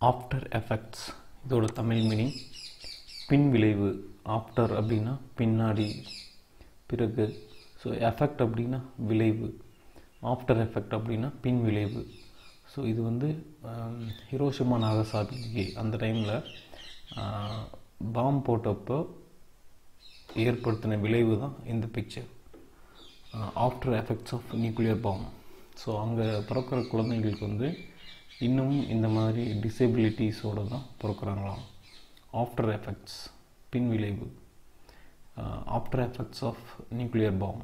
After effects இதோட Tamil meaning பின் விளைவு. After அப்படின்னா பின்னாடி பிறகு. ஸோ எஃபெக்ட் அப்படின்னா விளைவு. ஆஃப்டர் எஃபெக்ட் அப்படின்னா பின் விளைவு. ஸோ இது வந்து um, ஹிரோஷிமா நாகசாபிக்கு அந்த டைமில் பாம் போட்டப்போ ஏற்படுத்தின விளைவு தான் இந்த picture after effects of nuclear bomb so அங்கே பிறக்கிற குழந்தைங்களுக்கு வந்து இன்னமும் இந்த மாதிரி டிசபிலிட்டிஸோடு தான் பிறக்கிறாங்களாம். ஆஃப்டர் எஃபெக்ட்ஸ் பின் விளைவு after effects of nuclear bomb